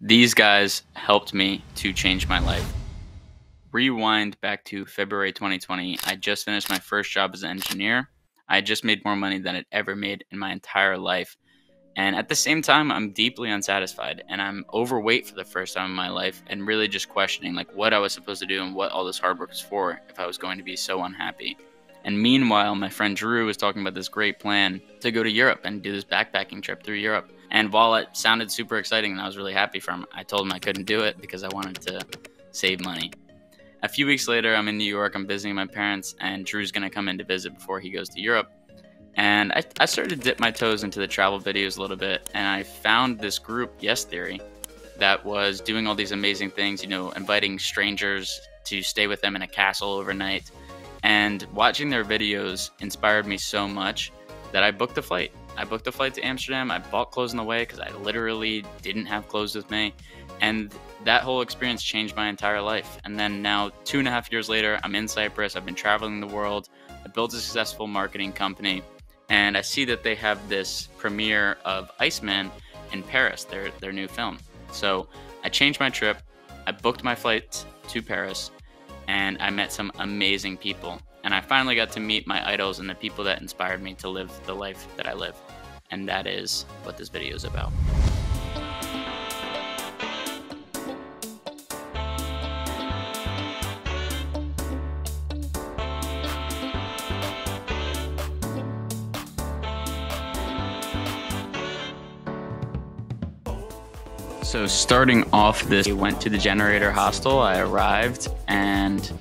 These guys helped me to change my life. Rewind back to February 2020. I just finished my first job as an engineer. I just made more money than I'd ever made in my entire life. And at the same time, I'm deeply unsatisfied and I'm overweight for the first time in my life and really just questioning like what I was supposed to do and what all this hard work was for if I was going to be so unhappy. And meanwhile, my friend Drew was talking about this great plan to go to Europe and do this backpacking trip through Europe. And while it sounded super exciting and I was really happy for him, I told him I couldn't do it because I wanted to save money. A few weeks later, I'm in New York, I'm visiting my parents, and Drew's gonna come in to visit before he goes to Europe. And I, I started to dip my toes into the travel videos a little bit, and I found this group, Yes Theory, that was doing all these amazing things, you know, inviting strangers to stay with them in a castle overnight. And watching their videos inspired me so much that I booked a flight. I booked a flight to Amsterdam. I bought clothes on the way because I literally didn't have clothes with me. And that whole experience changed my entire life. And then now, two and a half years later, I'm in Cyprus. I've been traveling the world. I built a successful marketing company. And I see that they have this premiere of Iceman in Paris, their, their new film. So I changed my trip. I booked my flight to Paris. And I met some amazing people. And I finally got to meet my idols and the people that inspired me to live the life that I live. And that is what this video is about. So starting off this, we went to the generator hostel. I arrived and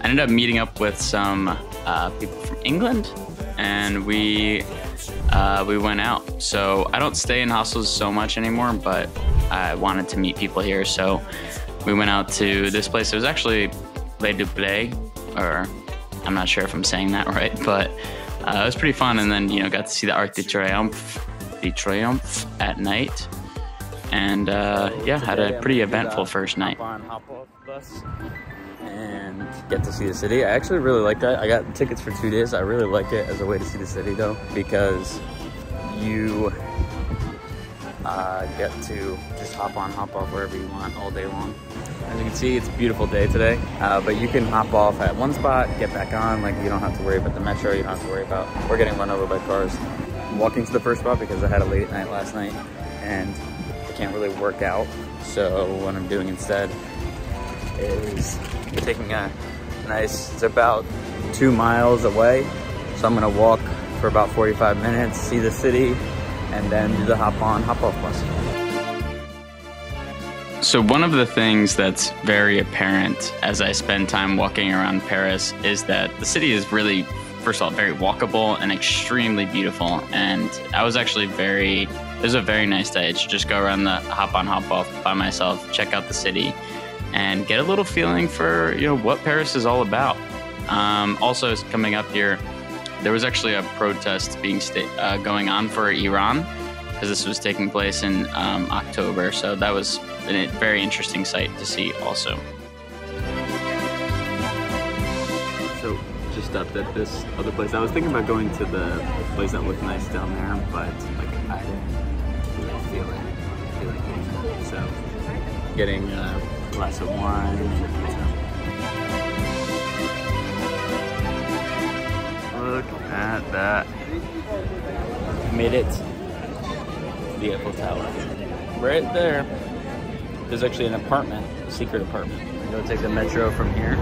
I ended up meeting up with some uh, people from England, and we uh, we went out. So I don't stay in hostels so much anymore, but I wanted to meet people here, so we went out to this place. It was actually Les Dupleix, or I'm not sure if I'm saying that right, but uh, it was pretty fun. And then you know got to see the Arc de Triomphe, the Triomphe at night and uh, yeah, had a pretty eventful first night. And get to see the city. I actually really like that. I got tickets for two days. I really like it as a way to see the city though, because you uh, get to just hop on, hop off wherever you want all day long. As you can see, it's a beautiful day today, uh, but you can hop off at one spot, get back on, like you don't have to worry about the metro, you don't have to worry about, we're getting run over by cars. I'm walking to the first spot because I had a late night last night, and can't really work out. So what I'm doing instead is taking a nice, it's about two miles away. So I'm gonna walk for about 45 minutes, see the city, and then do the hop on, hop off bus. So one of the things that's very apparent as I spend time walking around Paris is that the city is really, first of all, very walkable and extremely beautiful. And I was actually very it was a very nice day to just go around the hop on, hop off by myself, check out the city, and get a little feeling for you know what Paris is all about. Um, also, coming up here, there was actually a protest being sta- uh, going on for Iran because this was taking place in um, October. So that was a very interesting sight to see also. So just stopped at this other place. I was thinking about going to the place that looked nice down there, but like I feel it. So getting uh, a glass of wine. Look at that. Made it the Eiffel Tower. Right there. There's actually an apartment, a secret apartment. I'm gonna take the metro from here.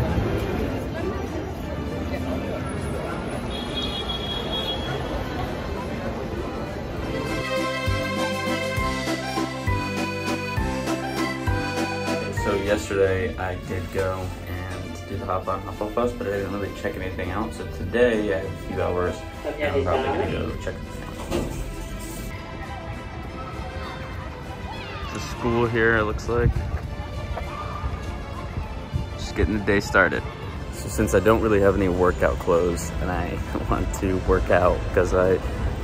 Yesterday I did go and do the hop on hop off bus, but I didn't really check anything out. So today I have a few hours and I'm probably gonna go check everything out. The school here it looks like. Just getting the day started. So since I don't really have any workout clothes and I want to work out because I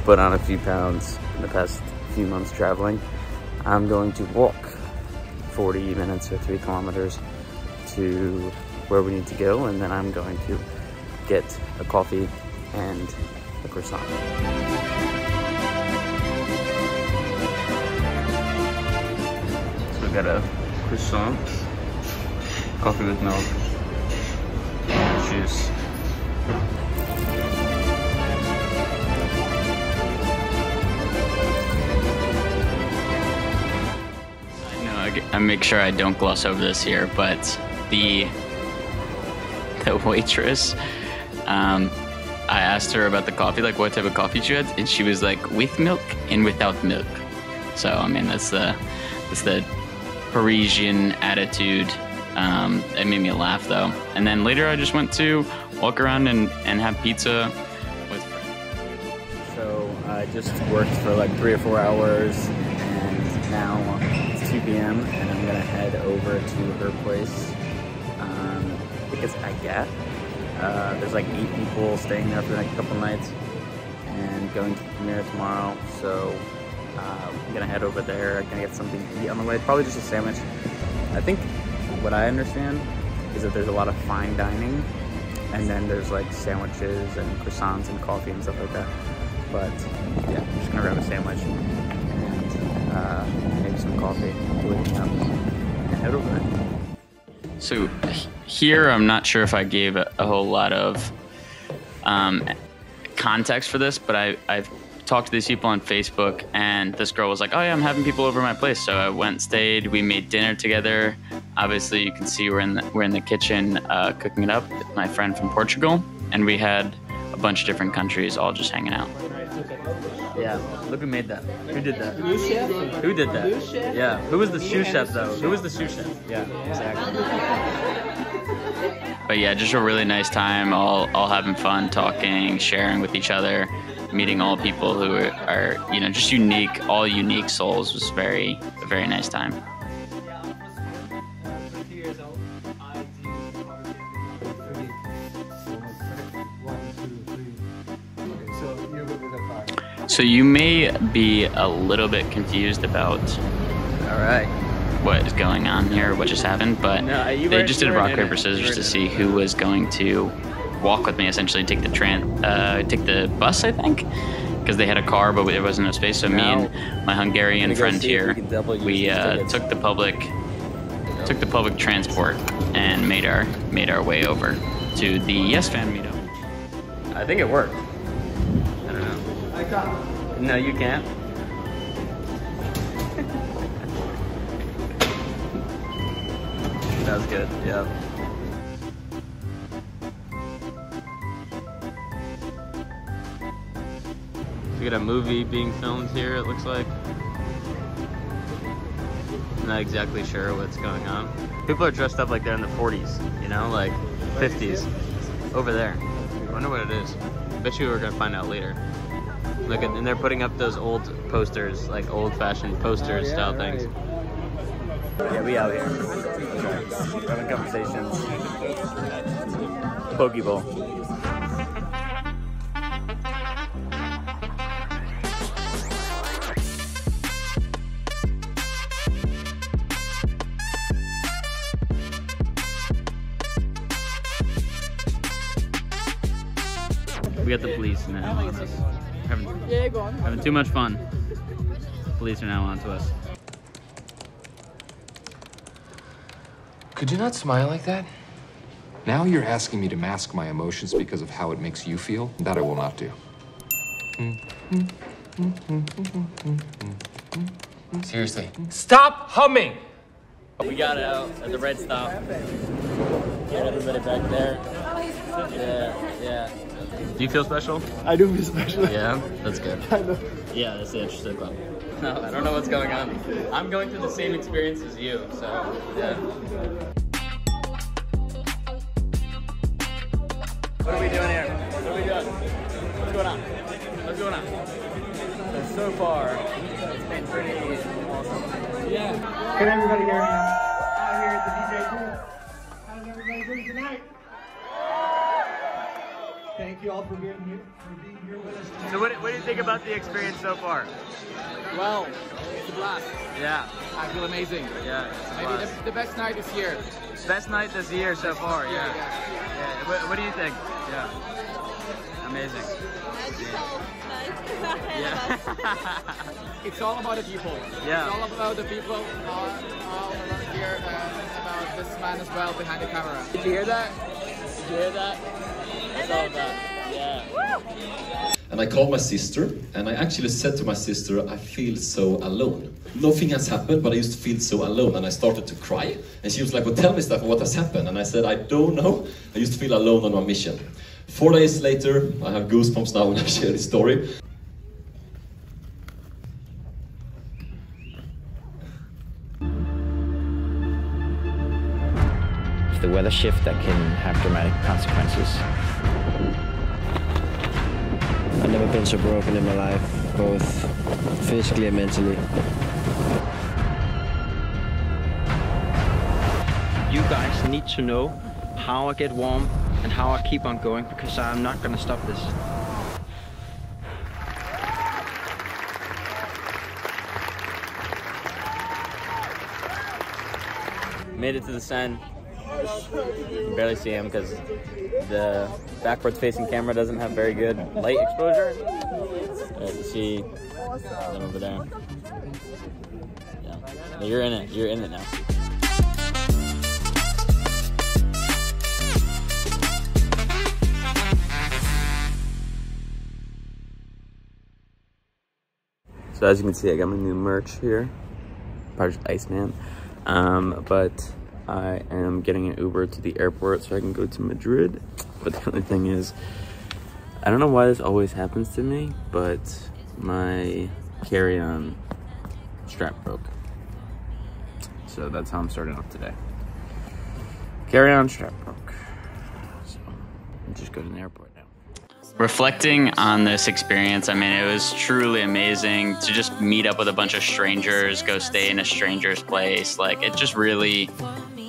put on a few pounds in the past few months traveling, I'm going to walk 40 minutes or three kilometers to where we need to go. And then I'm going to get a coffee and a croissant. So we got a croissant, coffee with milk, juice. I, make sure I don't gloss over this here, but the the waitress, um, I asked her about the coffee, like what type of coffee she had, and she was like with milk and without milk. So I mean that's the that's the Parisian attitude. Um, it made me laugh though. And then later I just went to walk around and, and have pizza with friends. So I just worked for like three or four hours, and now it's 2 p.m. and I'm gonna head over to her place um, because I get uh, there's like eight people staying there for the next couple nights and going to the premiere tomorrow. So uh, I'm gonna head over there. I'm gonna get something to eat on the way. Probably just a sandwich. I think what I understand is that there's a lot of fine dining, and then there's like sandwiches and croissants and coffee and stuff like that. But yeah, I'm just gonna grab a sandwich and uh, some coffee up and. So here, I'm not sure if I gave a, a whole lot of um, context for this, but I, I've talked to these people on Facebook, and this girl was like, "Oh yeah, I'm having people over my place." So I went, stayed, we made dinner together. Obviously, you can see we're in the, we're in the kitchen uh, cooking it up my friend from Portugal, and we had a bunch of different countries all just hanging out. Yeah, look who made that. Who did that? Who did that? Yeah, who was the sous chef though? Who was the sous chef? Yeah, exactly. But yeah, just a really nice time, all all having fun, talking, sharing with each other, meeting all people who are, are you know just unique, all unique souls. Was very a very nice time. So you may be a little bit confused about All right. what is going on here, what just happened, but No, they just did rock, paper, scissors to see who was going to walk with me, essentially take the tran, uh, take the bus, I think, because they had a car, but there wasn't no space. So me and my Hungarian I'm gonna go friend here, we can double use we uh, took the public took the public transport and made our made our way over to the Yes Fan meetup. I think it worked. I don't know. No, you can't. that was good. Yeah. We got a movie being filmed here. It looks like. Not exactly sure what's going on. People are dressed up like they're in the 40s. You know, like 50s. Over there. I wonder what it is. I Bet you we're gonna find out later. Look at, and they're putting up those old posters, like old-fashioned poster oh, style things. Yeah, we out here. We're having conversations. Pokeball. We got the police now on us. Having, Yeah, go on. having too much fun. Police are now on to us. Could you not smile like that? Now you're asking me to mask my emotions because of how it makes you feel? That I will not do. Seriously. Stop humming! We got out at the red stop. Get everybody back there. Yeah, yeah. Do you feel special? I do feel special. Yeah, that's good. I know. Yeah, that's the interesting club. No, I don't know what's going on. I'm going through the same experience as you, so yeah. What are we doing here? What are we doing? What's going on? What's going on? So far, it's been pretty awesome. Yeah. Can everybody hear me? You all for being here, for being here with us tonight. So what, what do you think about the experience so far? Well, it's a blast. Yeah, I feel amazing. yeah. It's a Maybe blast. the, the best night this year. Best night this year so far, yeah. Yeah, yeah. What, what do you think? Yeah. Amazing. Yeah. It's all about the people. Yeah. It's all about the people all, all around here and about this man as well behind the camera. Did you hear that? Did you hear that? That's all about. And I called my sister, and I actually said to my sister, I feel so alone. Nothing has happened, but I used to feel so alone, and I started to cry. And she was like, Well, tell me, stuff, what has happened? And I said, I don't know. I used to feel alone on my mission. Four days later, I have goosebumps now when I share this story. It's the weather shift that can have dramatic consequences. I've never been so broken in my life, both physically and mentally. You guys need to know how I get warm and how I keep on going because I'm not gonna stop this. Made it to the sun. You can barely see him because the backwards facing camera doesn't have very good light exposure. You see them over there. Yeah. You're in it. You're in it now. So as you can see, I got my new merch here. Project Iceman. Um, but I am getting an Uber to the airport so I can go to Madrid. But the only thing is, I don't know why this always happens to me, but my carry-on strap broke. So that's how I'm starting off today. Carry-on strap broke. So I'm just going to the airport now. Reflecting on this experience, I mean, it was truly amazing to just meet up with a bunch of strangers, go stay in a stranger's place. Like, it just really,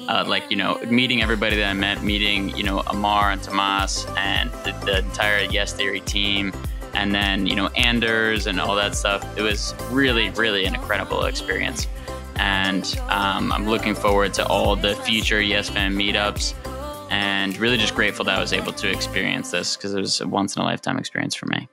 uh, like, you know, meeting everybody that I met, meeting, you know, Ammar and Thomas and the, the entire Yes Theory team, and then, you know, Anders and all that stuff. It was really, really an incredible experience. And um, I'm looking forward to all the future Yes Fan meetups and really just grateful that I was able to experience this because it was a once in a lifetime experience for me.